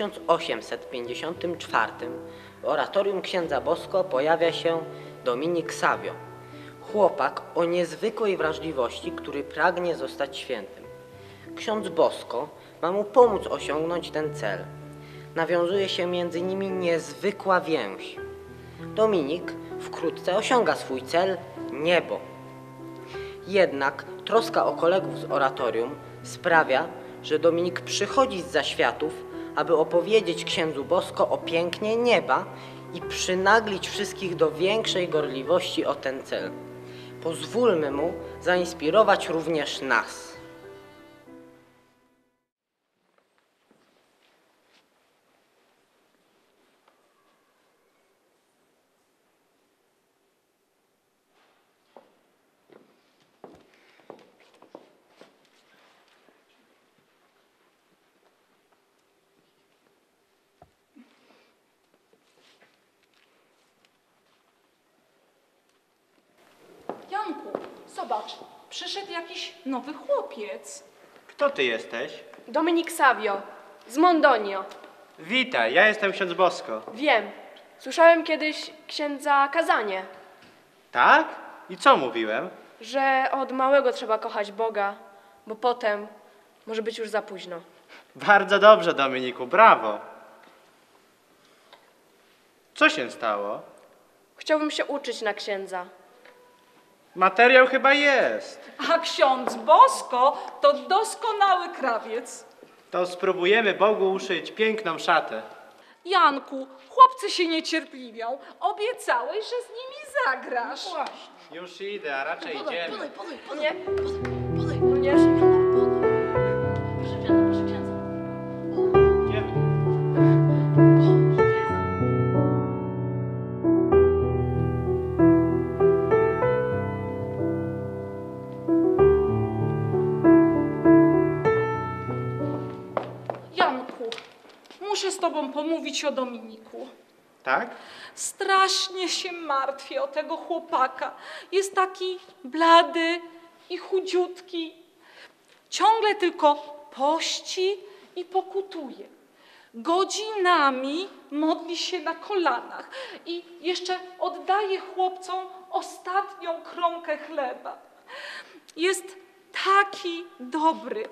roku, w 1854, w oratorium księdza Bosko pojawia się Dominik Savio, chłopak o niezwykłej wrażliwości, który pragnie zostać świętym. Ksiądz Bosko ma mu pomóc osiągnąć ten cel. Nawiązuje się między nimi niezwykła więź. Dominik wkrótce osiąga swój cel niebo. Jednak troska o kolegów z oratorium sprawia, że Dominik przychodzi z zaświatów, aby opowiedzieć księdzu Bosko o pięknie nieba i przynaglić wszystkich do większej gorliwości o ten cel. Pozwólmy mu zainspirować również nas. Janku, zobacz, przyszedł jakiś nowy chłopiec. Kto ty jesteś? Dominik Savio, z Mondonio. Witaj, ja jestem ksiądz Bosko. Wiem, słyszałem kiedyś księdza kazanie, Tak? I co mówiłem? że od małego trzeba kochać Boga, bo potem może być już za późno. Bardzo dobrze, Dominiku, brawo. Co się stało? Chciałbym się uczyć na księdza. Materiał chyba jest. A ksiądz Bosko to doskonały krawiec. To spróbujemy Bogu uszyć piękną szatę. Janku, chłopcy się niecierpliwią. Obiecałeś, że z nimi zagrasz. Już idę, a raczej idziemy. Nie? Również? Idziemy. O Dominiku. Tak? Strasznie się martwię o tego chłopaka. Jest taki blady i chudziutki. Ciągle tylko pości i pokutuje. Godzinami modli się na kolanach i jeszcze oddaje chłopcom ostatnią kromkę chleba. Jest taki dobry.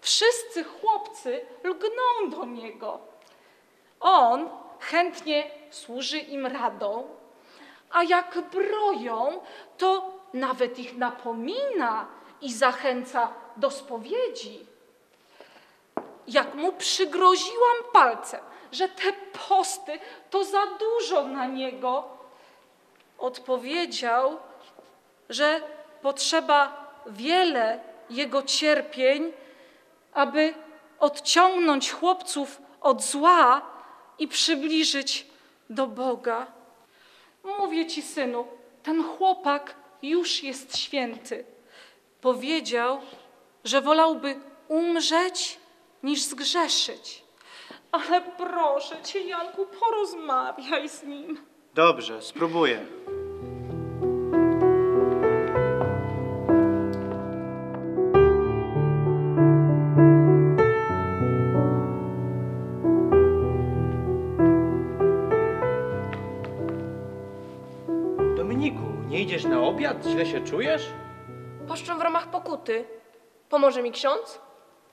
Wszyscy chłopcy lgną do niego. On chętnie służy im radą, a jak broją, to nawet ich napomina i zachęca do spowiedzi. Jak mu przygroziłam palcem, że te posty to za dużo na niego, odpowiedział, że potrzeba wiele jego cierpień, aby odciągnąć chłopców od zła i przybliżyć do Boga. Mówię ci, synu, ten chłopak już jest święty. Powiedział, że wolałby umrzeć niż zgrzeszyć. Ale proszę cię, Janku, porozmawiaj z nim. Dobrze, spróbuję. Dominiku, nie idziesz na obiad? Źle się czujesz? Poszczę w ramach pokuty. Pomoże mi ksiądz?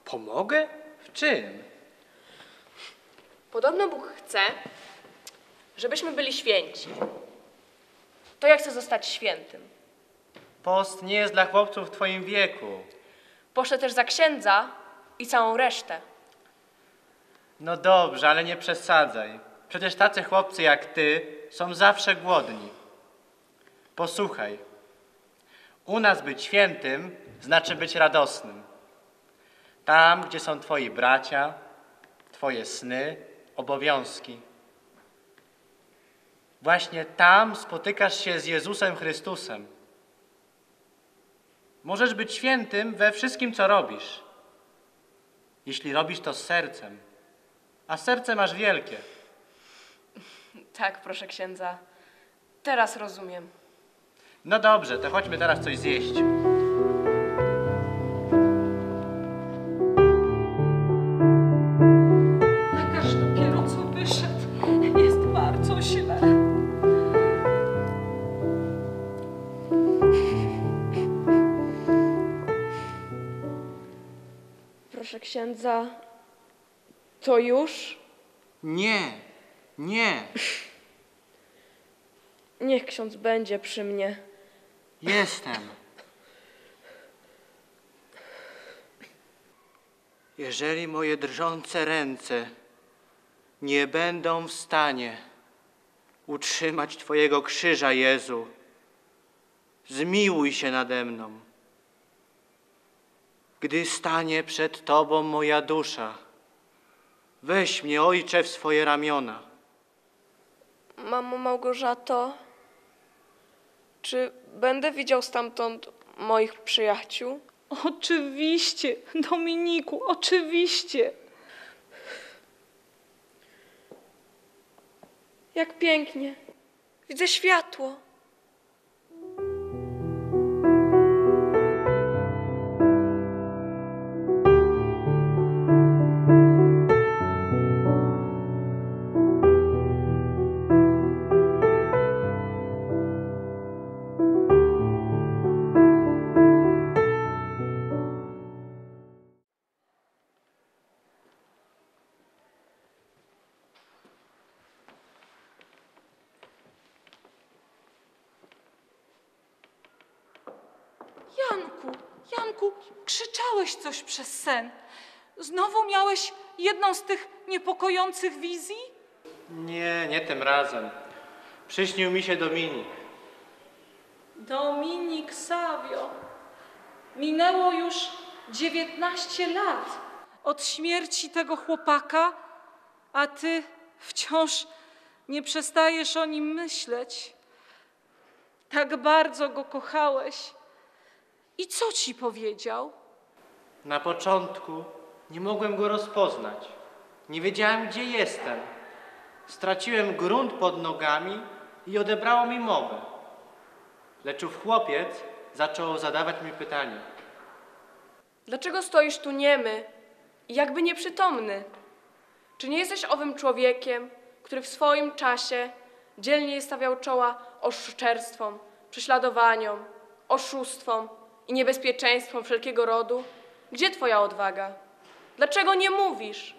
Pomogę? W czym? Podobno Bóg chce, żebyśmy byli święci. To ja chcę zostać świętym. Post nie jest dla chłopców w twoim wieku. Poszedł też za księdza i całą resztę. No dobrze, ale nie przesadzaj. Przecież tacy chłopcy jak ty są zawsze głodni. Posłuchaj. U nas być świętym znaczy być radosnym. Tam, gdzie są twoi bracia, twoje sny, obowiązki. Właśnie tam spotykasz się z Jezusem Chrystusem. Możesz być świętym we wszystkim, co robisz, jeśli robisz to z sercem. A serce masz wielkie. Tak, proszę księdza. Teraz rozumiem. No dobrze, to chodźmy teraz coś zjeść. Lekarz dopiero co wyszedł. Jest bardzo źle. Proszę księdza, to już? Nie, nie. Niech ksiądz będzie przy mnie jestem. Jeżeli moje drżące ręce nie będą w stanie utrzymać Twojego krzyża, Jezu, zmiłuj się nade mną. Gdy stanie przed Tobą moja dusza, weź mnie, Ojcze, w swoje ramiona. Mamo Małgorzato, czy będę widział stamtąd moich przyjaciół? Oczywiście, Dominiku, oczywiście. Jak pięknie. Widzę światło. Janku, Janku, krzyczałeś coś przez sen. Znowu miałeś jedną z tych niepokojących wizji? Nie, nie tym razem. Przyśnił mi się Dominik. Dominik Savio. Minęło już 19 lat od śmierci tego chłopaka, a ty wciąż nie przestajesz o nim myśleć. Tak bardzo go kochałeś. I co ci powiedział? Na początku nie mogłem go rozpoznać. Nie wiedziałem, gdzie jestem. Straciłem grunt pod nogami i odebrało mi mowę. Lecz ów chłopiec zaczął zadawać mi pytania. Dlaczego stoisz tu niemy i jakby nieprzytomny? Czy nie jesteś owym człowiekiem, który w swoim czasie dzielnie stawiał czoła oszczerstwom, prześladowaniom, oszustwom i niebezpieczeństwom wszelkiego rodu? Gdzie twoja odwaga? Dlaczego nie mówisz?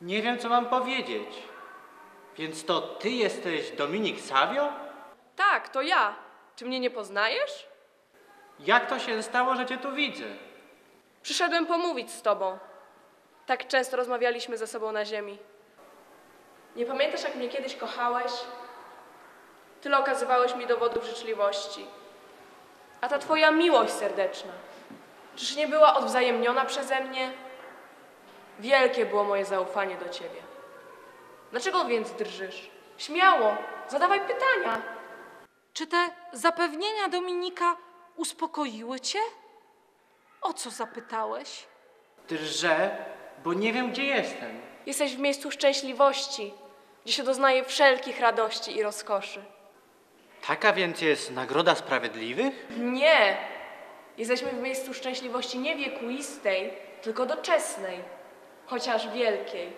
Nie wiem, co mam powiedzieć. Więc to ty jesteś Dominik Savio? Tak, to ja. Czy mnie nie poznajesz? Jak to się stało, że cię tu widzę? Przyszedłem pomówić z tobą. Tak często rozmawialiśmy ze sobą na ziemi. Nie pamiętasz, jak mnie kiedyś kochałeś? Tyle okazywałeś mi dowodów życzliwości. A ta twoja miłość serdeczna, czyż nie była odwzajemniona przeze mnie? Wielkie było moje zaufanie do ciebie. Dlaczego więc drżysz? Śmiało, zadawaj pytania. Czy te zapewnienia Dominika uspokoiły cię? O co zapytałeś? Drżę, bo nie wiem, gdzie jestem. Jesteś w miejscu szczęśliwości, gdzie się doznaje wszelkich radości i rozkoszy. Taka więc jest nagroda sprawiedliwych? Nie! Jesteśmy w miejscu szczęśliwości nie wiekuistej, tylko doczesnej, chociaż wielkiej.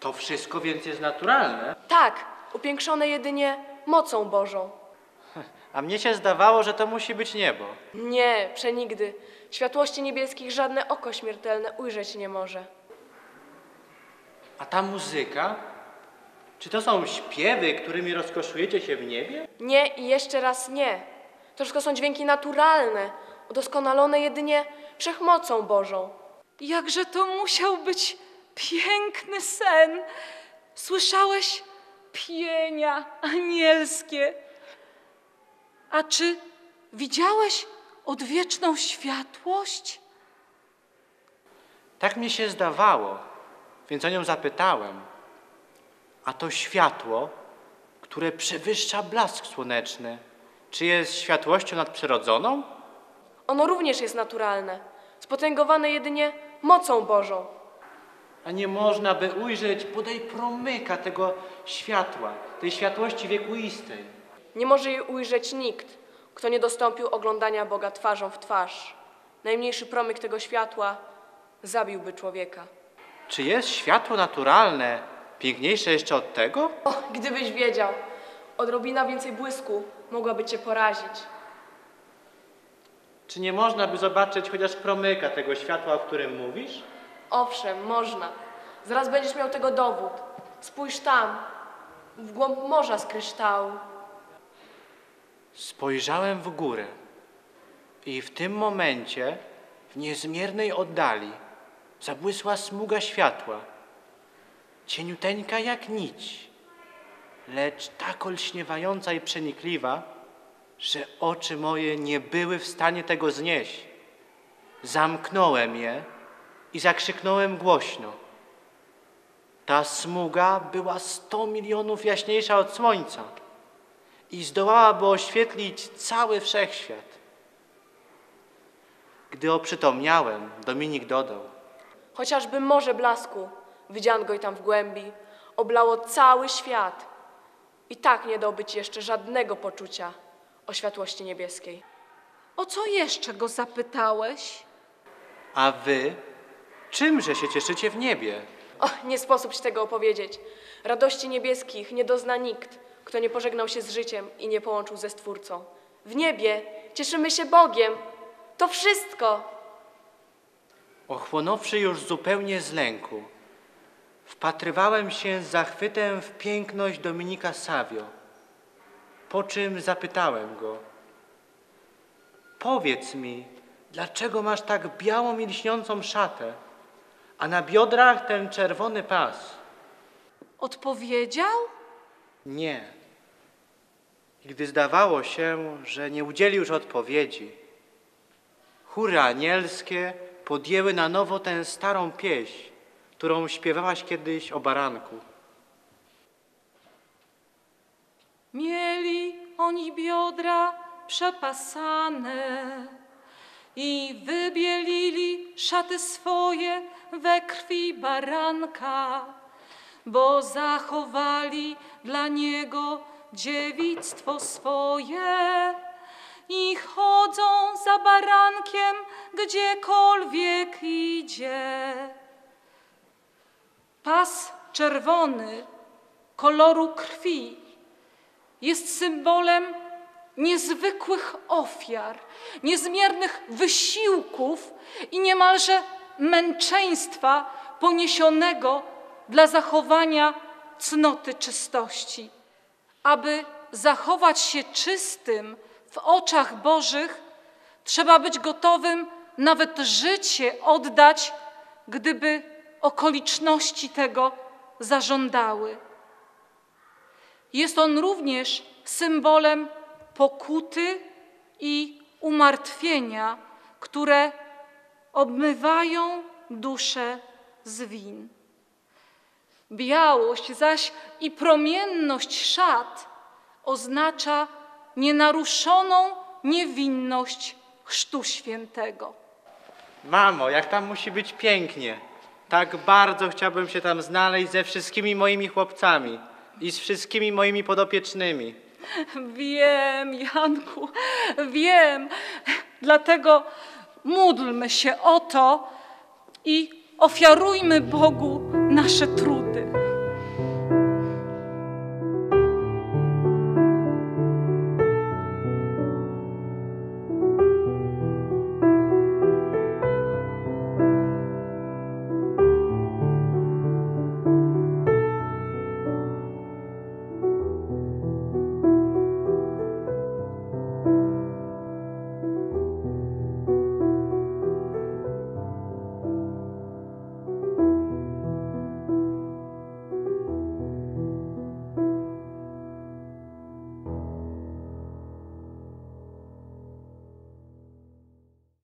To wszystko więc jest naturalne. Tak, upiększone jedynie mocą Bożą. A mnie się zdawało, że to musi być niebo. Nie, przenigdy. Światłości niebieskich żadne oko śmiertelne ujrzeć nie może. A ta muzyka? Czy to są śpiewy, którymi rozkoszujecie się w niebie? Nie i jeszcze raz nie. To wszystko są dźwięki naturalne, udoskonalone jedynie wszechmocą Bożą. Jakże to musiał być piękny sen. Słyszałeś pienia anielskie. A czy widziałeś odwieczną światłość? Tak mi się zdawało, więc o nią zapytałem. A to światło, które przewyższa blask słoneczny, czy jest światłością nadprzyrodzoną? Ono również jest naturalne, spotęgowane jedynie mocą Bożą. A nie można by ujrzeć bodaj promyka tego światła, tej światłości wiekuistej. Nie może jej ujrzeć nikt, kto nie dostąpił oglądania Boga twarzą w twarz. Najmniejszy promyk tego światła zabiłby człowieka. Czy jest światło naturalne piękniejsze jeszcze od tego? O, gdybyś wiedział, odrobina więcej błysku mogłaby cię porazić. Czy nie można by zobaczyć chociaż promyka tego światła, o którym mówisz? Owszem, można. Zaraz będziesz miał tego dowód. Spójrz tam, w głąb morza z kryształu. Spojrzałem w górę i w tym momencie w niezmiernej oddali zabłysła smuga światła, cieniuteńka jak nić, lecz tak olśniewająca i przenikliwa, że oczy moje nie były w stanie tego znieść. Zamknąłem je i zakrzyknąłem głośno. Ta smuga była sto milionów jaśniejsza od słońca i zdołałaby oświetlić cały wszechświat. Gdy oprzytomniałem, Dominik dodał. Chociażby morze blasku, widziano go i tam w głębi, oblało cały świat. I tak nie dobyć jeszcze żadnego poczucia o światłości niebieskiej. O co jeszcze go zapytałeś? A wy, czymże się cieszycie w niebie? O, nie sposób ci tego opowiedzieć. Radości niebieskich nie dozna nikt, kto nie pożegnał się z życiem i nie połączył ze Stwórcą. W niebie cieszymy się Bogiem. To wszystko. Ochłonąwszy już zupełnie z lęku, wpatrywałem się z zachwytem w piękność Dominika Savio, po czym zapytałem go, powiedz mi, dlaczego masz tak białą i lśniącą szatę, a na biodrach ten czerwony pas? Odpowiedział? Nie. I gdy zdawało się, że nie udzieli już odpowiedzi, chóry anielskie podjęły na nowo tę starą pieśń, którą śpiewałaś kiedyś o baranku. Mieli oni biodra przepasane i wybielili szaty swoje we krwi baranka, bo zachowali dla niego dziewictwo swoje i chodzą za barankiem, gdziekolwiek idzie. Pas czerwony koloru krwi jest symbolem niezwykłych ofiar, niezmiernych wysiłków i niemalże męczeństwa poniesionego dla zachowania cnoty czystości. Aby zachować się czystym w oczach Bożych, trzeba być gotowym nawet życie oddać, gdyby okoliczności tego zażądały. Jest on również symbolem pokuty i umartwienia, które obmywają duszę z win. Białość zaś i promienność szat oznacza nienaruszoną niewinność Chrztu Świętego. Mamo, jak tam musi być pięknie. Tak bardzo chciałbym się tam znaleźć ze wszystkimi moimi chłopcami i z wszystkimi moimi podopiecznymi. Wiem, Janku, wiem. Dlatego módlmy się o to i ofiarujmy Bogu nasze trudy.